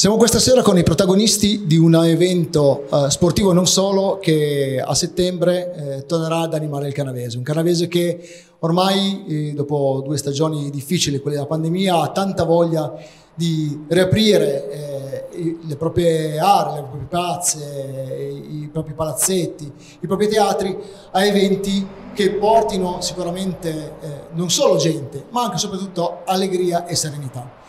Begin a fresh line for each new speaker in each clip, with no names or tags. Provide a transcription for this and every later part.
Siamo questa sera con i protagonisti di un evento uh, sportivo non solo che a settembre eh, tornerà ad animare il canavese, un canavese che ormai eh, dopo due stagioni difficili, quelle della pandemia, ha tanta voglia di riaprire eh, le proprie aree, le proprie piazze, i propri palazzetti, i propri teatri a eventi che portino sicuramente eh, non solo gente, ma anche e soprattutto allegria e serenità.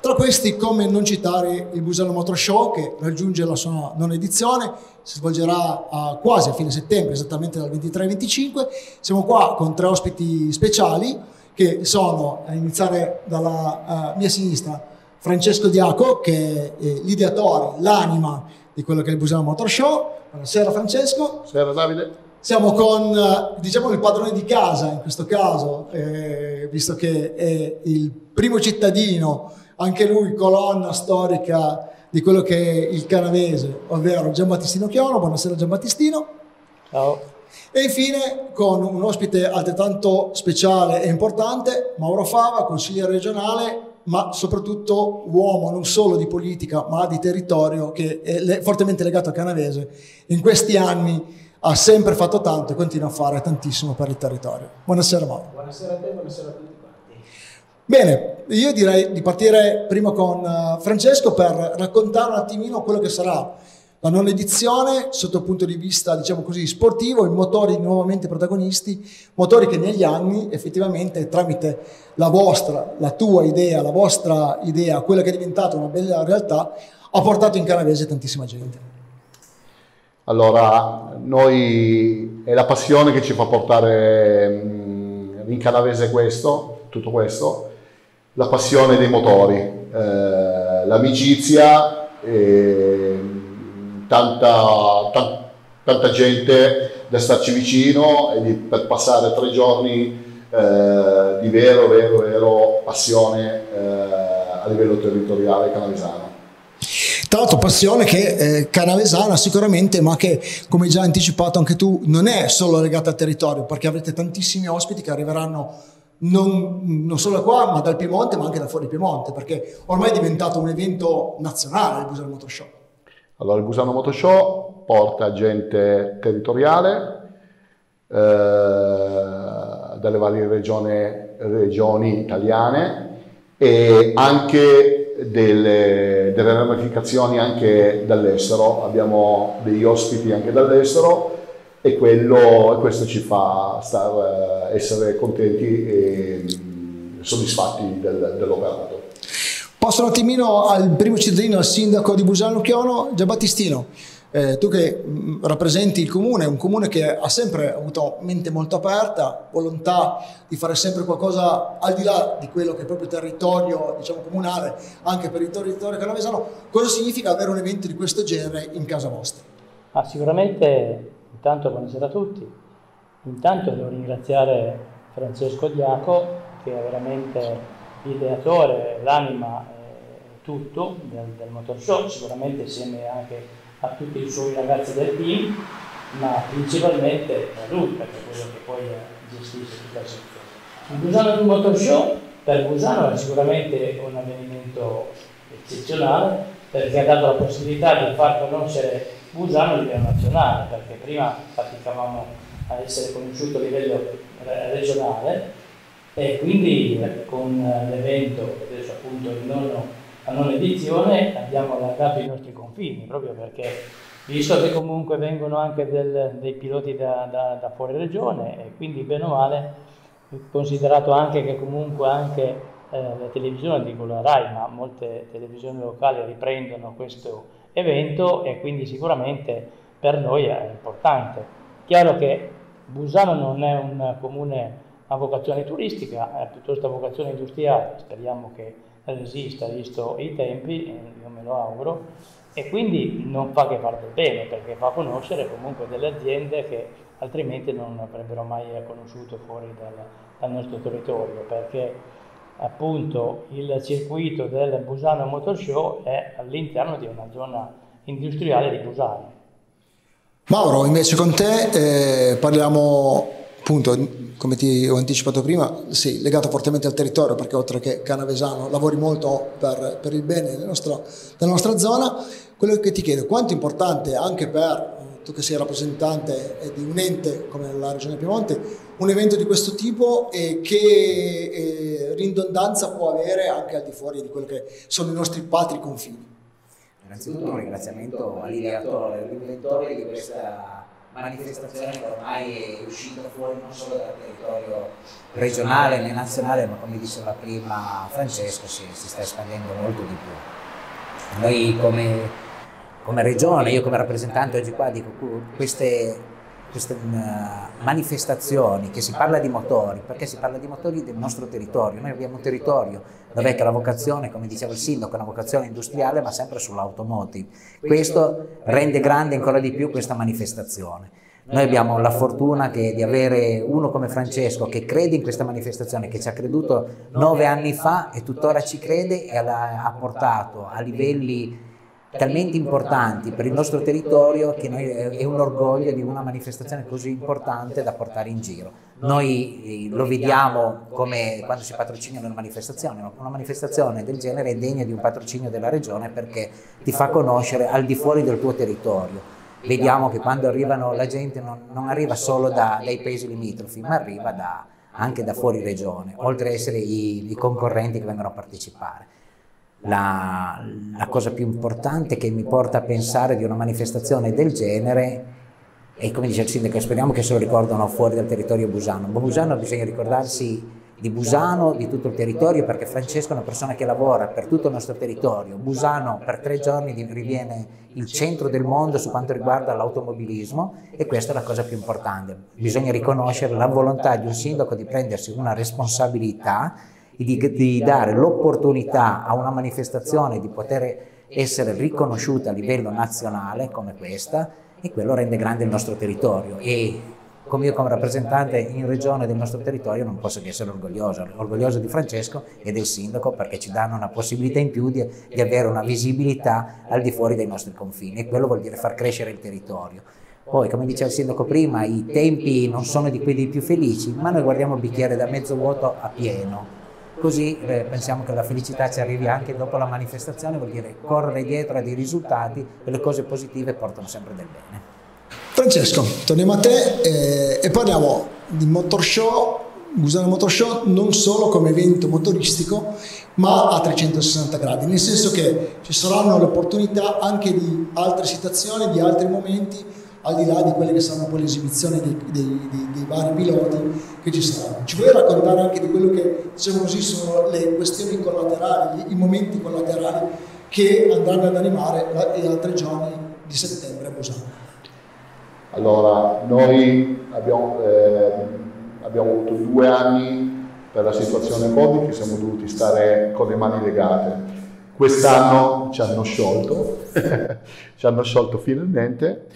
Tra questi, come non citare il Busano Motor Show che raggiunge la sua nona edizione, si svolgerà a quasi a fine settembre, esattamente dal 23 al 25. Siamo qua con tre ospiti speciali che sono, a iniziare dalla uh, mia sinistra, Francesco Diaco, che è l'ideatore, l'anima di quello che è il Busano Motor Show. Buonasera Francesco.
Buonasera Davide.
Siamo con eh, diciamo, il padrone di casa in questo caso, eh, visto che è il primo cittadino anche lui colonna storica di quello che è il canavese, ovvero Giambattistino Chiono. Buonasera Giambattistino.
Ciao.
E infine con un ospite altrettanto speciale e importante, Mauro Fava, consigliere regionale, ma soprattutto uomo non solo di politica ma di territorio che è fortemente legato al canavese. In questi anni ha sempre fatto tanto e continua a fare tantissimo per il territorio. Buonasera Mauro.
Buonasera a te, buonasera a tutti.
Bene, io direi di partire prima con uh, Francesco per raccontare un attimino quello che sarà la non edizione sotto il punto di vista, diciamo così, sportivo, i motori nuovamente protagonisti, motori che negli anni effettivamente tramite la vostra, la tua idea, la vostra idea, quella che è diventata una bella realtà, ha portato in canavese tantissima gente.
Allora, noi è la passione che ci fa portare mm, in canavese questo, tutto questo, la passione dei motori, eh, l'amicizia, e tanta, tanta, tanta, gente da starci vicino e di, per passare tre giorni eh, di vero, vero, vero passione eh, a livello territoriale canavesano.
Tra l'altro passione che eh, canavesana sicuramente, ma che come già anticipato anche tu, non è solo legata al territorio, perché avrete tantissimi ospiti che arriveranno non, non, solo qua, ma dal Piemonte, ma anche da fuori Piemonte, perché ormai è diventato un evento nazionale il Busano Motor Show.
Allora, il Busano Motor Show porta gente territoriale eh, dalle varie regioni, regioni italiane e anche delle, delle ramificazioni anche dall'estero. Abbiamo degli ospiti anche dall'estero e, quello, questo ci fa star, eh, essere contenti e mm, soddisfatti del, dell'operato.
Passo un attimino al primo cittadino, al sindaco di Busano Chiono, Giabattistino. Eh, tu che mh, mm, rappresenti il comune, un comune che ha sempre avuto mente molto aperta, volontà di fare sempre qualcosa al di là di quello che è proprio territorio diciamo, comunale, anche per il territorio canavesano, cosa significa avere un evento di questo genere in casa vostra?
Ah, sicuramente Intanto buonasera a tutti. Intanto devo ringraziare Francesco Diaco che è veramente l'ideatore, l'anima e tutto del, del motor show, sicuramente insieme anche a tutti i suoi ragazzi del team, ma principalmente a lui perché è quello che poi gestisce tutta la situazione. Il Busano del Motor Show per Busano è sicuramente un avvenimento eccezionale perché ha dato la possibilità di far conoscere Busano a livello nazionale, perché prima faticavamo a essere conosciuti a livello regionale e quindi con l'evento, adesso appunto il nono, la nona edizione, abbiamo allargato i nostri confini, proprio perché visto che comunque vengono anche del, dei piloti da, da, da, fuori regione e quindi bene o male considerato anche che comunque anche eh, le televisioni, dico la RAI, ma molte televisioni locali riprendono questo evento e quindi sicuramente per noi è importante. Chiaro che Busano non è un comune a vocazione turistica, è piuttosto a vocazione industriale, speriamo che resista visto i tempi, io me lo auguro, e quindi non fa che far del bene perché fa conoscere comunque delle aziende che altrimenti non avrebbero mai conosciuto fuori dal, dal nostro territorio perché appunto il circuito del Busano Motor Show è all'interno di una zona industriale di Busano.
Mauro, invece con te eh, parliamo appunto, come ti ho anticipato prima, sì, legato fortemente al territorio, perché oltre che canavesano lavori molto per, per il bene della nostra, della nostra zona. Quello che ti chiedo, quanto è importante anche per tu che sei rappresentante di un ente come la Regione Piemonte, un evento di questo tipo e che eh, ridondanza può avere anche al di fuori di quelli che sono i nostri patri confini?
Innanzitutto un ringraziamento all'ideatore, all'inventore di questa manifestazione che ormai è uscita fuori non solo dal territorio regionale né nazionale, ma come diceva prima Francesco si, si sta espandendo molto di più. Noi come, come regione, io come rappresentante oggi qua dico queste queste uh, manifestazioni che si parla di motori, perché si parla di motori del nostro territorio. Noi abbiamo un territorio dove la vocazione, come diceva il sindaco, è una vocazione industriale, ma sempre sull'automotive. Questo rende grande ancora di più questa manifestazione. Noi abbiamo la fortuna che, di avere uno come Francesco che crede in questa manifestazione, che ci ha creduto nove anni fa e tuttora ci crede e ha portato a livelli talmente importanti per il nostro territorio che noi, è un orgoglio di una manifestazione così importante da portare in giro. Noi eh, lo vediamo come quando si patrocina una manifestazione, una manifestazione del genere è degna di un patrocinio della regione perché ti fa conoscere al di fuori del tuo territorio. Vediamo che quando arrivano la gente non, non arriva solo da, dai paesi limitrofi, ma arriva da, anche da fuori regione, oltre ad essere i, i concorrenti che vengono a partecipare la, la, cosa più importante che mi porta a pensare di una manifestazione del genere e come dice il sindaco speriamo che se lo ricordano fuori dal territorio busano. Ma Busano bisogna ricordarsi di Busano, di tutto il territorio perché Francesco è una persona che lavora per tutto il nostro territorio. Busano per tre giorni riviene il centro del mondo su quanto riguarda l'automobilismo e questa è la cosa più importante. Bisogna riconoscere la volontà di un sindaco di prendersi una responsabilità di, di dare l'opportunità a una manifestazione di poter essere riconosciuta a livello nazionale come questa e quello rende grande il nostro territorio e come io come rappresentante in regione del nostro territorio non posso che essere orgoglioso, orgoglioso di Francesco e del sindaco perché ci danno una possibilità in più di, di avere una visibilità al di fuori dei nostri confini e quello vuol dire far crescere il territorio. Poi, come diceva il sindaco prima, i tempi non sono di quelli più felici, ma noi guardiamo il bicchiere da mezzo vuoto a pieno Così eh, pensiamo che la felicità ci arrivi anche dopo la manifestazione, vuol dire correre dietro a dei risultati e le cose positive portano sempre del bene.
Francesco, torniamo a te eh, e parliamo di Motor Show, Busano Motor Show non solo come evento motoristico, ma a 360 gradi, nel senso che ci saranno le opportunità anche di altre situazioni, di altri momenti al di là di quelle che saranno poi le esibizioni dei, dei, dei, dei, vari piloti che ci saranno. Ci vuoi raccontare anche di quello che diciamo così, sono le questioni collaterali, i momenti collaterali che andranno ad animare gli altri giorni di settembre a Busano?
Allora, noi abbiamo, eh, abbiamo avuto due anni per la situazione Covid che siamo dovuti stare con le mani legate. Quest'anno ci hanno sciolto, ci hanno sciolto finalmente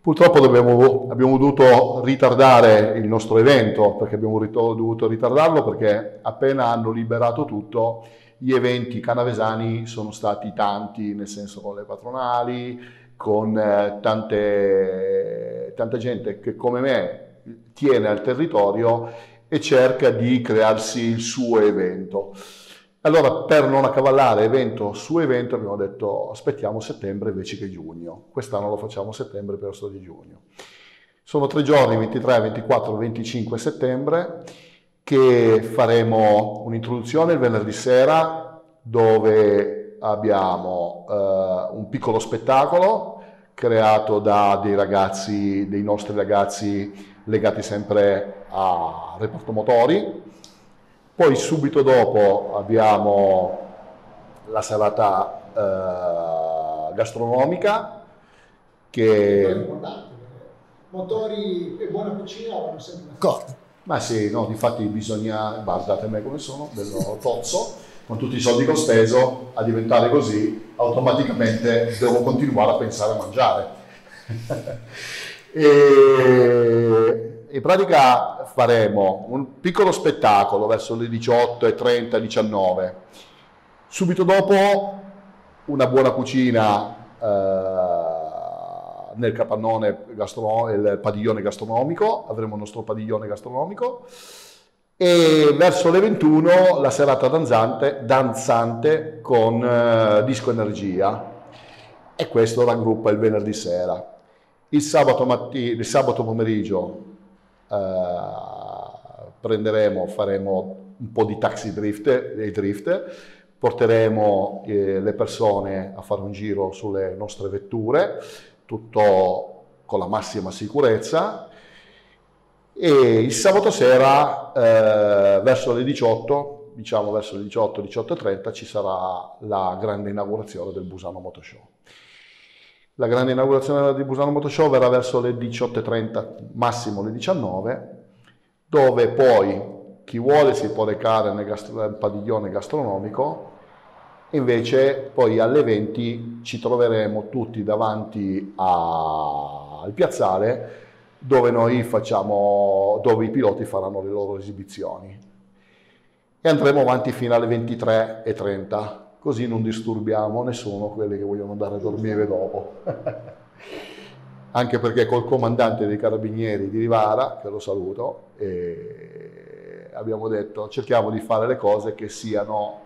Purtroppo dobbiamo, abbiamo dovuto ritardare il nostro evento, perché abbiamo dovuto ritardarlo perché appena hanno liberato tutto, gli eventi canavesani sono stati tanti, nel senso con le patronali, con eh, tante, tanta gente che come me tiene al territorio e cerca di crearsi il suo evento. Allora, per non accavallare evento su evento, abbiamo detto aspettiamo settembre invece che giugno. Quest'anno lo facciamo settembre per posto di giugno. Sono tre giorni, 23, 24, 25 settembre, che faremo un'introduzione il venerdì sera dove abbiamo eh, un piccolo spettacolo creato da dei ragazzi, dei nostri ragazzi legati sempre a reparto motori poi subito dopo abbiamo la serata eh, gastronomica che...
Motori e buona cucina vanno sempre d'accordo.
Ma sì, no, infatti bisogna, guardate me come sono, bello tozzo, con tutti i soldi che ho speso, a diventare così, automaticamente devo continuare a pensare a mangiare. e in pratica faremo un piccolo spettacolo verso le 18.30, 19. Subito dopo una buona cucina eh, nel capannone il padiglione gastronomico, avremo il nostro padiglione gastronomico e verso le 21 la serata danzante, danzante con uh, Disco Energia e questo raggruppa il venerdì sera. Il sabato, matti- il sabato pomeriggio uh, prenderemo, faremo un po' di taxi drift, e drift porteremo eh, le persone a fare un giro sulle nostre vetture, tutto con la massima sicurezza e il sabato sera eh, verso le 18, diciamo verso le 18, 18.30 ci sarà la grande inaugurazione del Busano Motoshow. La grande inaugurazione del Busano Motoshow verrà verso le 18.30, massimo le 19, dove poi chi vuole si può recare nel, gastro- nel padiglione gastronomico, invece poi alle 20 ci troveremo tutti davanti a- al piazzale dove noi facciamo, dove i piloti faranno le loro esibizioni. E andremo avanti fino alle 23.30, così non disturbiamo nessuno, quelli che vogliono andare a dormire dopo. Anche perché col comandante dei carabinieri di Rivara, che lo saluto, abbiamo detto cerchiamo di fare le cose che siano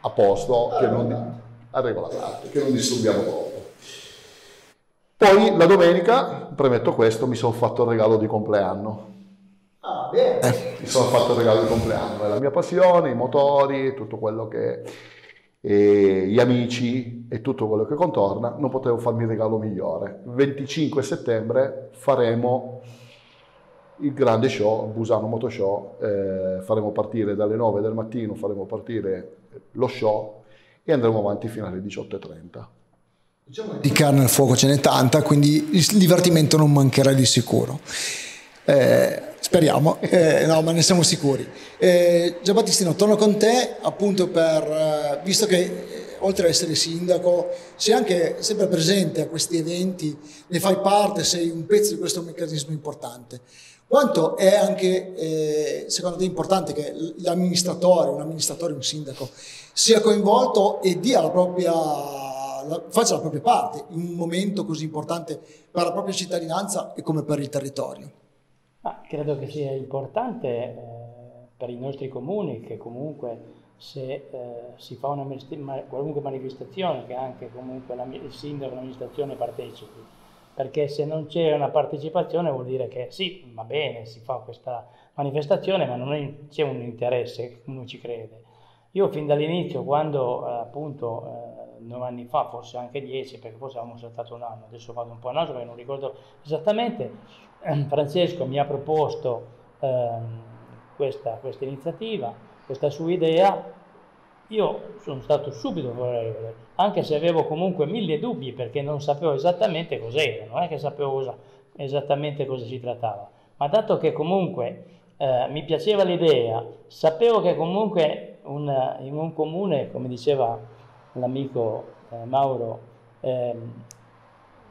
a posto, che non, a regola, che non disturbiamo troppo. Poi la domenica, premetto questo, mi sono fatto il regalo di compleanno.
Ah, bene.
Eh, mi sono fatto il regalo di compleanno, è la mia passione, i motori, tutto quello che... E gli amici e tutto quello che contorna, non potevo farmi il regalo migliore. Il 25 settembre faremo il grande show, Busano Moto Show, eh, faremo partire dalle 9 del mattino, faremo partire lo show e andremo avanti fino alle 18.30.
Diciamo di carne al fuoco ce n'è tanta, quindi il divertimento non mancherà di sicuro. Eh, speriamo, eh, no, ma ne siamo sicuri. Eh, Giambattistino, torno con te appunto per, eh, visto che eh, oltre ad essere sindaco, sei anche sempre presente a questi eventi, ne fai parte, sei un pezzo di questo meccanismo importante. Quanto è anche, eh, secondo te, importante che l'amministratore, un amministratore, un sindaco, sia coinvolto e dia la propria faccia la propria parte in un momento così importante per la propria cittadinanza e come per il territorio.
Ah, credo che sia importante eh, per i nostri comuni che comunque se eh, si fa una qualunque manifestazione che anche comunque la, il sindaco e l'amministrazione partecipi perché se non c'è una partecipazione vuol dire che sì, va bene, si fa questa manifestazione, ma non c'è un interesse, uno ci crede. Io fin dall'inizio, quando eh, appunto nove anni fa, forse anche dieci, perché forse avevamo saltato un anno, adesso vado un po' a naso perché non ricordo esattamente, Francesco mi ha proposto ehm, questa, questa, iniziativa, questa sua idea, io sono stato subito favorevole, anche se avevo comunque mille dubbi perché non sapevo esattamente cos'era, non è che sapevo esattamente cosa si trattava, ma dato che comunque eh, mi piaceva l'idea, sapevo che comunque un, in un comune, come diceva l'amico eh, Mauro, eh,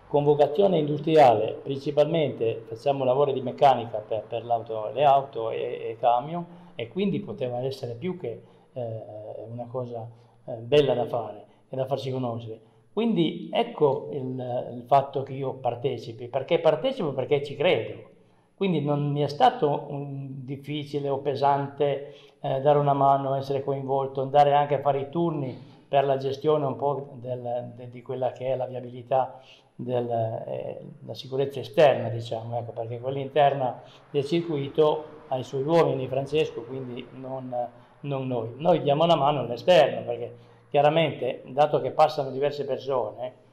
con vocazione industriale, principalmente facciamo lavori di meccanica per, per le auto e, e, camion e quindi poteva essere più che eh, una cosa eh, bella da fare e da farsi conoscere. Quindi ecco il, il, fatto che io partecipi, perché partecipo perché ci credo. Quindi non mi è stato un, difficile o pesante eh, dare una mano, essere coinvolto, andare anche a fare i turni per la gestione un po' del, de, di quella che è la viabilità della eh, sicurezza esterna, diciamo, ecco, perché quella interna del circuito ha i suoi uomini, Francesco, quindi non, non noi. Noi diamo una mano all'esterno, perché chiaramente, dato che passano diverse persone,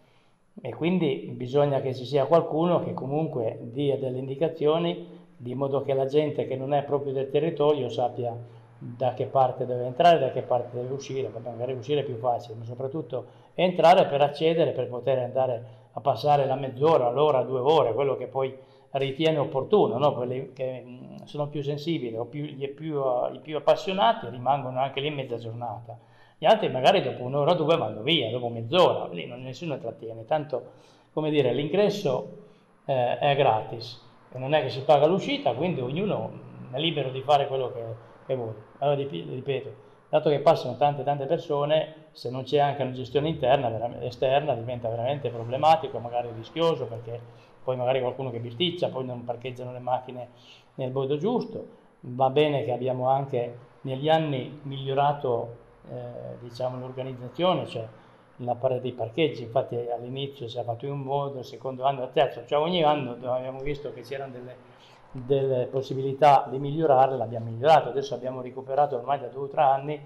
e quindi bisogna che ci sia qualcuno che comunque dia delle indicazioni di modo che la gente che non è proprio del territorio sappia da che parte deve entrare, da che parte deve uscire, Vabbè, magari uscire è più facile, ma soprattutto entrare per accedere, per poter andare a passare la mezz'ora, l'ora, due ore, quello che poi ritiene opportuno, no? quelli che sono più sensibili o più, gli più, i più appassionati rimangono anche lì mezza giornata, gli altri magari dopo un'ora o due vanno via, dopo mezz'ora, lì non, nessuno trattiene, tanto come dire l'ingresso eh, è gratis, non è che si paga l'uscita, quindi ognuno è libero di fare quello che e voi. Allora ripeto, dato che passano tante tante persone, se non c'è anche una gestione interna, esterna, diventa veramente problematico, magari rischioso, perché poi magari qualcuno che bisticcia, poi non parcheggiano le macchine nel modo giusto. Va bene che abbiamo anche negli anni migliorato eh, diciamo, l'organizzazione, cioè la parete dei parcheggi, infatti all'inizio si è fatto in un modo, il secondo anno, il terzo, cioè ogni anno abbiamo visto che c'erano delle, delle possibilità di migliorare, l'abbiamo migliorato, adesso abbiamo recuperato ormai da due o tre anni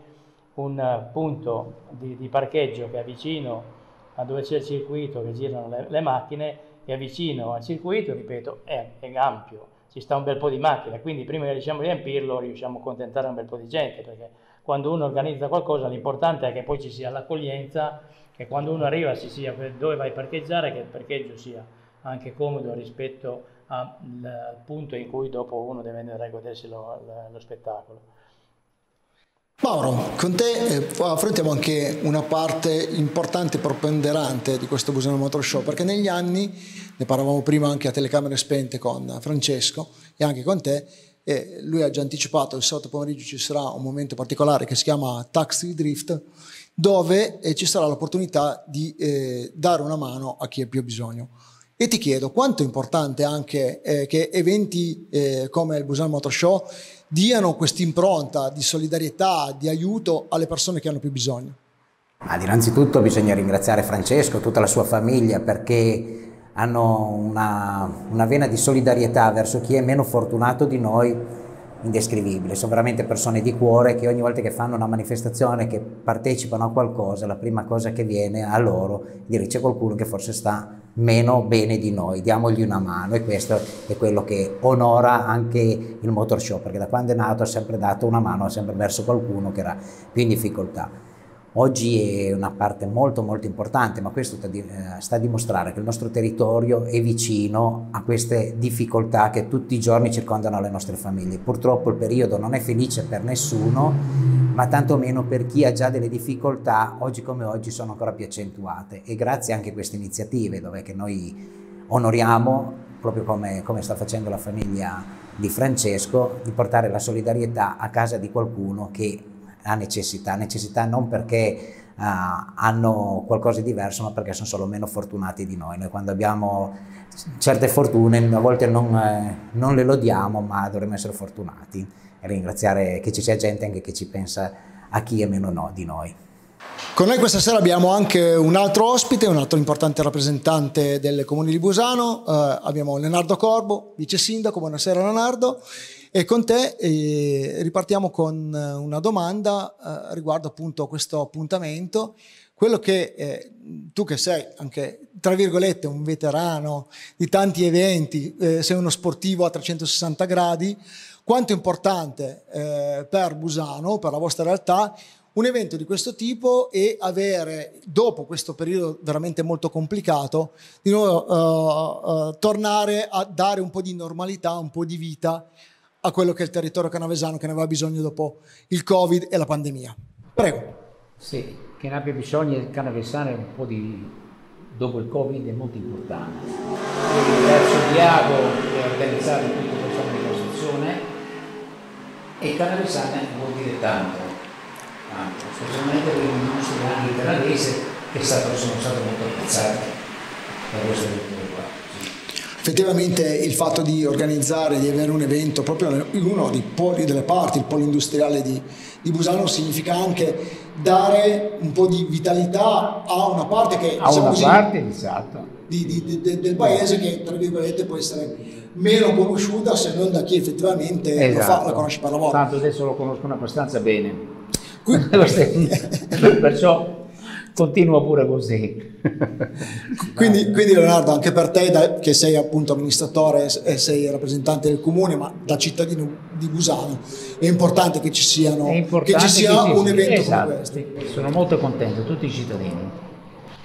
un punto di, di parcheggio che è vicino a dove c'è il circuito che girano le, le macchine e vicino al circuito, ripeto, è, è, ampio, ci sta un bel po' di macchine, quindi prima che riusciamo a riempirlo riusciamo a accontentare un bel po' di gente, perché quando uno organizza qualcosa l'importante è che poi ci sia l'accoglienza, che quando uno arriva si sia dove vai a parcheggiare, che il parcheggio sia anche comodo rispetto al punto in cui dopo uno deve andare a godersi lo, lo spettacolo.
Mauro, con te eh, affrontiamo anche una parte importante e preponderante di questo Busano Motor Show, perché negli anni, ne parlavamo prima anche a telecamere spente con Francesco e anche con te, e lui ha già anticipato, il sabato pomeriggio ci sarà un momento particolare che si chiama Taxi Drift, dove eh, ci sarà l'opportunità di eh, dare una mano a chi ha più bisogno. E ti chiedo quanto è importante anche eh, che eventi eh, come il Busan Motor Show diano questa impronta di solidarietà, di aiuto alle persone che hanno più bisogno.
Ad innanzitutto bisogna ringraziare Francesco, tutta la sua famiglia perché hanno una, una vena di solidarietà verso chi è meno fortunato di noi indescrivibile, sono veramente persone di cuore che ogni volta che fanno una manifestazione, che partecipano a qualcosa, la prima cosa che viene a loro è dire c'è qualcuno che forse sta meno bene di noi, diamogli una mano e questo è quello che onora anche il motor show, perché da quando è nato ha sempre dato una mano, ha sempre verso qualcuno che era più in difficoltà. Oggi è una parte molto molto importante, ma questo sta a dimostrare che il nostro territorio è vicino a queste difficoltà che tutti i giorni circondano le nostre famiglie. Purtroppo il periodo non è felice per nessuno, ma tantomeno per chi ha già delle difficoltà, oggi come oggi sono ancora più accentuate. E grazie anche a queste iniziative dove noi onoriamo, proprio come, come sta facendo la famiglia di Francesco, di portare la solidarietà a casa di qualcuno che ha necessità, necessità non perché uh, hanno qualcosa di diverso, ma perché sono solo meno fortunati di noi. Noi quando abbiamo certe fortune a volte non, eh, non le lodiamo, ma dovremmo essere fortunati e ringraziare che ci sia gente anche che ci pensa a chi è meno no di noi.
Con noi questa sera abbiamo anche un altro ospite, un altro importante rappresentante del comune di Busano, uh, abbiamo Leonardo Corbo, vice sindaco, buonasera Leonardo. E con te eh, ripartiamo con eh, una domanda eh, riguardo appunto questo appuntamento. Quello che eh, tu che sei anche, tra virgolette, un veterano di tanti eventi, eh, sei uno sportivo a 360 gradi, quanto è importante eh, per Busano, per la vostra realtà, un evento di questo tipo e avere, dopo questo periodo veramente molto complicato, di nuovo uh, uh, tornare a dare un po' di normalità, un po' di vita a quello che è il territorio canavesano che ne aveva bisogno dopo il Covid e la pandemia. Prego.
Sì, che ne abbia bisogno il canavesano un po' di dopo il Covid è molto importante. Verso Diago e organizzare tutta questa manifestazione e canavesana vuol dire tanto, tanto, specialmente per il nostro grande canavese che stato, sono stati molto apprezzati da questo
effettivamente il fatto di organizzare, di avere un evento proprio in uno dei poli delle parti, il polo industriale di, di Busano, significa anche dare un po' di vitalità a una parte che
a una così, parte esatto.
di, di, di, del paese che tra virgolette può essere meno conosciuta se non da chi effettivamente esatto. lo fa, la esatto. conosce per la volta.
Tanto adesso lo conoscono abbastanza bene. Perciò continua pure così.
quindi, quindi, Leonardo, anche per te da, che sei appunto amministratore e sei rappresentante del comune, ma da cittadino di Busano, è importante che ci, siano, che ci sia che un evento esatto. come questo.
Sono molto contento, tutti i cittadini.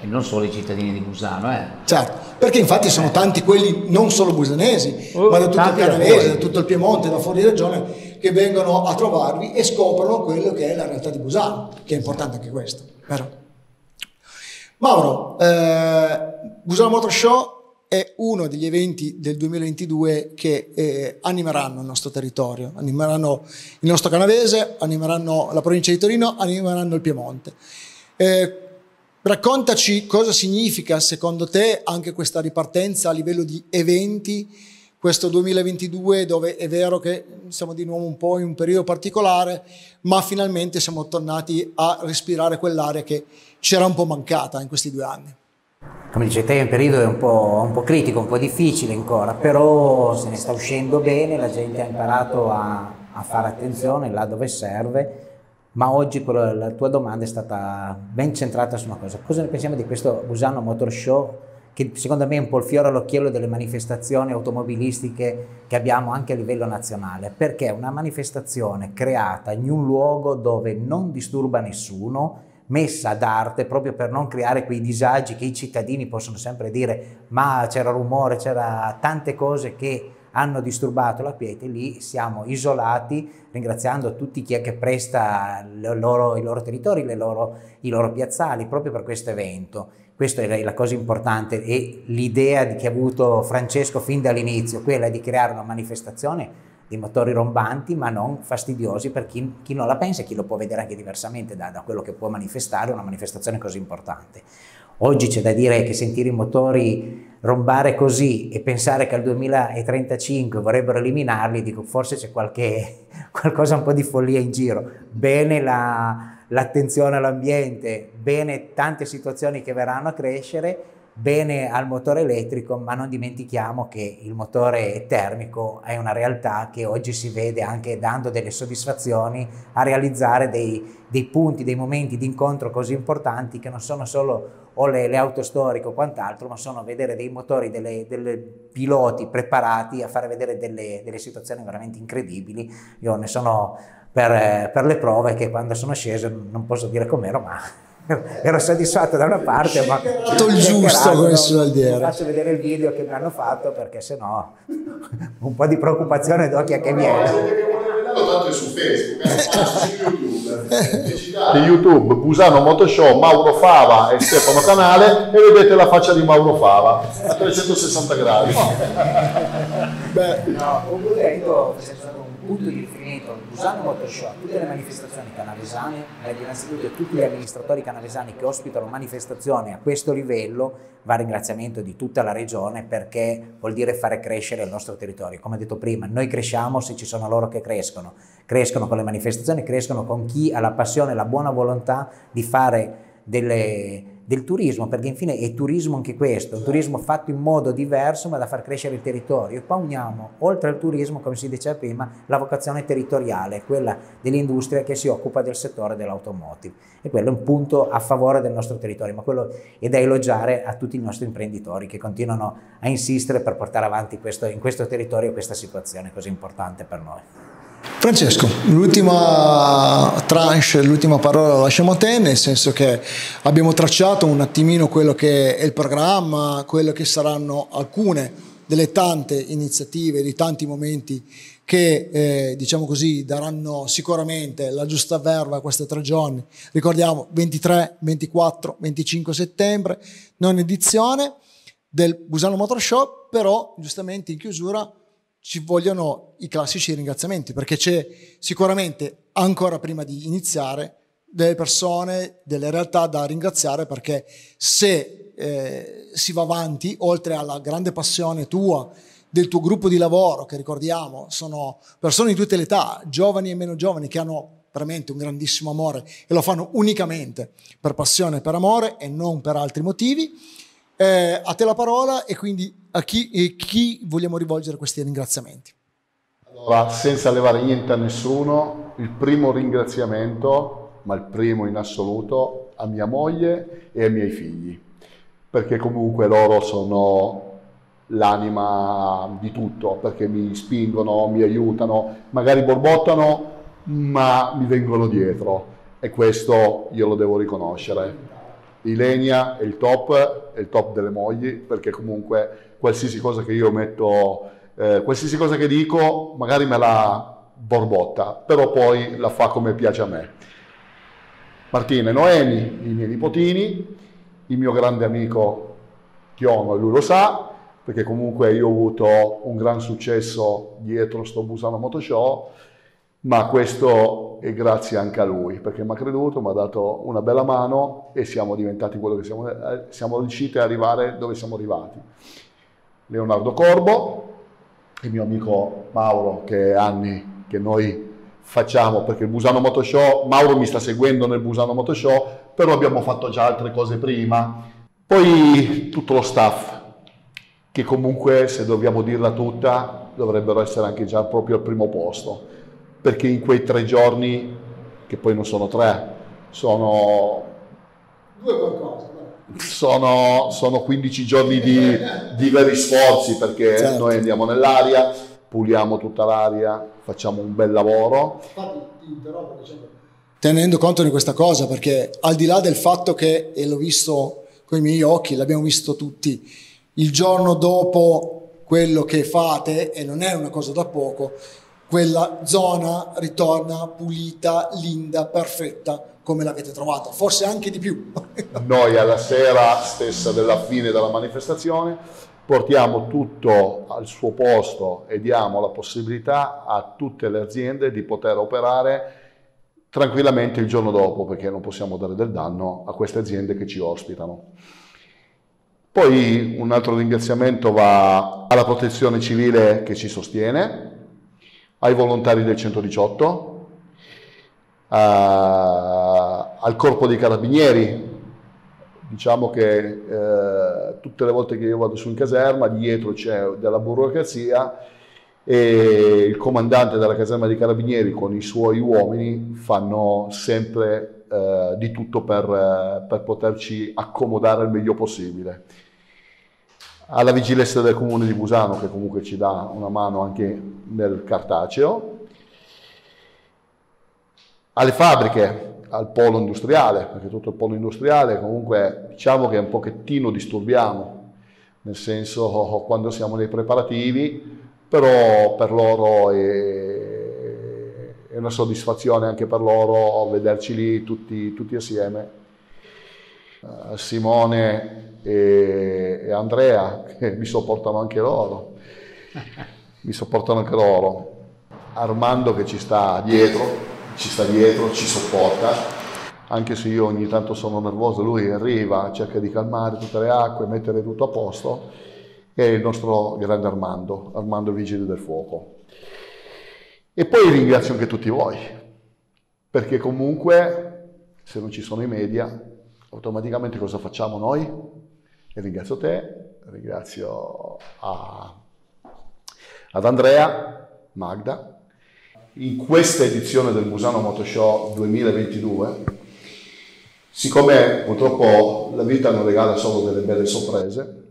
E non solo i cittadini di Busano, eh.
Certo, perché infatti sono tanti quelli non solo busanesi, uh, ma da tutto il Canavese, da tutto il Piemonte, da fuori regione, che vengono a trovarvi e scoprono quello che è la realtà di Busano, che è importante anche questo, vero? Mauro, eh, Busano Motor Show è uno degli eventi del 2022 che eh, animeranno il nostro territorio, animeranno il nostro canavese, animeranno la provincia di Torino, animeranno il Piemonte. Eh, raccontaci cosa significa secondo te anche questa ripartenza a livello di eventi, questo 2022 dove è vero che siamo di nuovo un po' in un periodo particolare, ma finalmente siamo tornati a respirare quell'area che c'era un po' mancata in questi due anni
come dice te, è un periodo un po', un po', critico, un po' difficile ancora, però se ne sta uscendo bene, la gente ha imparato a, a fare attenzione là dove serve, ma oggi la tua domanda è stata ben centrata su una cosa. Cosa ne pensiamo di questo Busano Motor Show? Che secondo me è un po' il fiore all'occhiello delle manifestazioni automobilistiche che abbiamo anche a livello nazionale, perché è una manifestazione creata in un luogo dove non disturba nessuno, messa ad arte proprio per non creare quei disagi che i cittadini possono sempre dire ma c'era rumore, c'era tante cose che hanno disturbato la quiete, lì siamo isolati ringraziando tutti chi è che presta loro, i loro territori, loro, i loro piazzali proprio per questo evento. Questa è la cosa importante e l'idea che ha avuto Francesco fin dall'inizio, quella di creare una manifestazione di motori rombanti ma non fastidiosi per chi, chi, non la pensa e chi lo può vedere anche diversamente da, da quello che può manifestare una manifestazione così importante. Oggi c'è da dire che sentire i motori rombare così e pensare che al 2035 vorrebbero eliminarli, dico forse c'è qualcosa un po' di follia in giro. Bene la, l'attenzione all'ambiente, bene tante situazioni che verranno a crescere, bene al motore elettrico, ma non dimentichiamo che il motore termico è una realtà che oggi si vede anche dando delle soddisfazioni a realizzare dei, dei punti, dei momenti di incontro così importanti che non sono solo o le, le auto storiche o quant'altro, ma sono vedere dei motori, delle piloti preparati a fare vedere delle, delle situazioni veramente incredibili. Io ne sono per, per le prove che quando sono sceso non posso dire com'ero, ma ero soddisfatto da una parte ma
il giusto come sull'aldiere
faccio vedere il video che mi hanno fatto perché sennò un po' di preoccupazione d'occhio che viene
tanto è su Facebook eh, su YouTube. YouTube Busano Motoshow Mauro Fava e Stefano Canale e vedete la faccia di Mauro Fava a 360 gradi.
Beh. No, un punto di riferimento Busano Motor Show a tutte le manifestazioni canavesane, ed innanzitutto a tutti gli amministratori canavesani che ospitano manifestazioni a questo livello, va ringraziamento di tutta la regione perché vuol dire fare crescere il nostro territorio. Come detto prima, noi cresciamo se ci sono loro che crescono, crescono con le manifestazioni, crescono con chi ha la passione la buona volontà di fare delle del turismo, perché infine è turismo anche questo, un turismo fatto in modo diverso ma da far crescere il territorio. E qua uniamo, oltre al turismo, come si diceva prima, la vocazione territoriale, quella dell'industria che si occupa del settore dell'automotive. E quello è un punto a favore del nostro territorio, ma quello è da elogiare a tutti i nostri imprenditori che continuano a insistere per portare avanti questo, in questo territorio questa situazione così importante per noi.
Francesco, l'ultima tranche, l'ultima parola la lasciamo a te, nel senso che abbiamo tracciato un attimino quello che è il programma, quello che saranno alcune delle tante iniziative, di tanti momenti che eh, diciamo così daranno sicuramente la giusta verba a questi tre giorni. Ricordiamo 23, 24, 25 settembre, non edizione del Busano Motor Show, però giustamente in chiusura ci vogliono i classici ringraziamenti, perché c'è sicuramente ancora prima di iniziare delle persone, delle realtà da ringraziare, perché se eh, si va avanti, oltre alla grande passione tua, del tuo gruppo di lavoro, che ricordiamo sono persone di tutte le età, giovani e meno giovani, che hanno veramente un grandissimo amore e lo fanno unicamente per passione e per amore e non per altri motivi. Eh, a te la parola e quindi a chi, e chi vogliamo rivolgere questi ringraziamenti?
Allora, senza levare niente a nessuno, il primo ringraziamento, ma il primo in assoluto, a mia moglie e ai miei figli, perché comunque loro sono l'anima di tutto, perché mi spingono, mi aiutano, magari borbottano, ma mi vengono dietro e questo io lo devo riconoscere. Ilenia è il top, è il top delle mogli, perché comunque qualsiasi cosa che io metto, eh, qualsiasi cosa che dico, magari me la borbotta, però poi la fa come piace a me. Martina e Noemi, i miei nipotini, il mio grande amico Chiono, lui lo sa, perché comunque io ho avuto un gran successo dietro sto Busano Motoshow, ma questo è grazie anche a lui, perché mi ha creduto, mi ha dato una bella mano e siamo diventati quello che siamo, eh, siamo riusciti ad arrivare dove siamo arrivati. Leonardo Corbo, il mio amico Mauro, che è anni che noi facciamo, perché il Busano Motoshow, Mauro mi sta seguendo nel Busano Motoshow, però abbiamo fatto già altre cose prima. Poi tutto lo staff, che comunque se dobbiamo dirla tutta dovrebbero essere anche già proprio al primo posto perché in quei tre giorni, che poi non sono tre, sono...
Due qualcosa.
Sono, sono 15 giorni di, di veri sforzi perché certo. noi andiamo nell'aria, puliamo tutta l'aria, facciamo un bel lavoro. Infatti ti interrompo
dicendo tenendo conto di questa cosa, perché al di là del fatto che, e l'ho visto con i miei occhi, l'abbiamo visto tutti, il giorno dopo quello che fate, e non è una cosa da poco, quella zona ritorna pulita, linda, perfetta come l'avete trovata, forse anche di più.
Noi alla sera stessa della fine della manifestazione portiamo tutto al suo posto e diamo la possibilità a tutte le aziende di poter operare tranquillamente il giorno dopo perché non possiamo dare del danno a queste aziende che ci ospitano. Poi un altro ringraziamento va alla protezione civile che ci sostiene, ai volontari del 118, a, al corpo dei carabinieri. Diciamo che eh, tutte le volte che io vado su in caserma, dietro c'è della burocrazia e il comandante della caserma dei carabinieri con i suoi uomini fanno sempre eh, di tutto per, eh, per poterci accomodare il meglio possibile alla vigilenza del comune di Busano che comunque ci dà una mano anche nel cartaceo, alle fabbriche, al polo industriale, perché tutto il polo industriale comunque diciamo che un pochettino disturbiamo, nel senso quando siamo nei preparativi, però per loro è, è una soddisfazione anche per loro vederci lì tutti, tutti assieme. Uh, Simone e, Andrea, che mi sopportano anche loro, mi sopportano anche loro, Armando che ci sta dietro, ci sta dietro, ci sopporta, anche se io ogni tanto sono nervoso, lui arriva, cerca di calmare tutte le acque, mettere tutto a posto, e il nostro grande Armando, Armando Vigile del Fuoco. E poi ringrazio anche tutti voi, perché comunque se non ci sono i media, automaticamente cosa facciamo noi? Ringrazio te, ringrazio a, ad Andrea, Magda. In questa edizione del Musano Motoshow 2022, siccome purtroppo la vita non regala solo delle belle sorprese,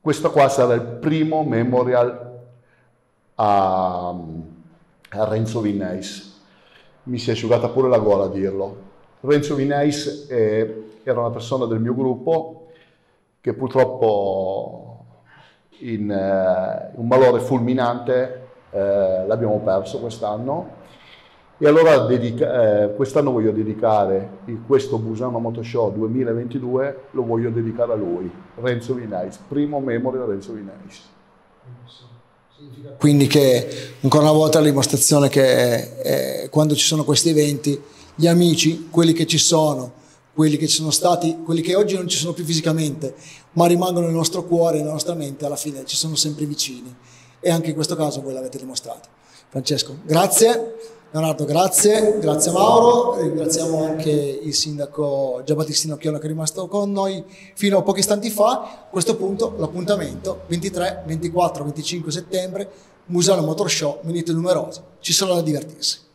questo qua sarà il primo memorial a, a Renzo Vinneis. Mi si è asciugata pure la gola a dirlo. Renzo Vinneis era una persona del mio gruppo che purtroppo in eh, un valore fulminante eh, l'abbiamo perso quest'anno e allora dedica, eh, quest'anno voglio dedicare questo Busano Motoshow 2022 lo voglio dedicare a lui, Renzo Vinais, primo memory Renzo Vinais.
Quindi che ancora una volta la dimostrazione che eh, quando ci sono questi eventi gli amici, quelli che ci sono, quelli che ci sono stati, quelli che oggi non ci sono più fisicamente, ma rimangono nel nostro cuore, nella nostra mente, alla fine ci sono sempre vicini. E anche in questo caso voi l'avete dimostrato. Francesco, grazie. Leonardo, grazie. Grazie Mauro. Ringraziamo anche il sindaco Giabattistino Chiona che è rimasto con noi fino a pochi istanti fa. A questo punto l'appuntamento 23, 24, 25 settembre, Museo Motor Show, venite numerosi. Ci sarà da divertirsi.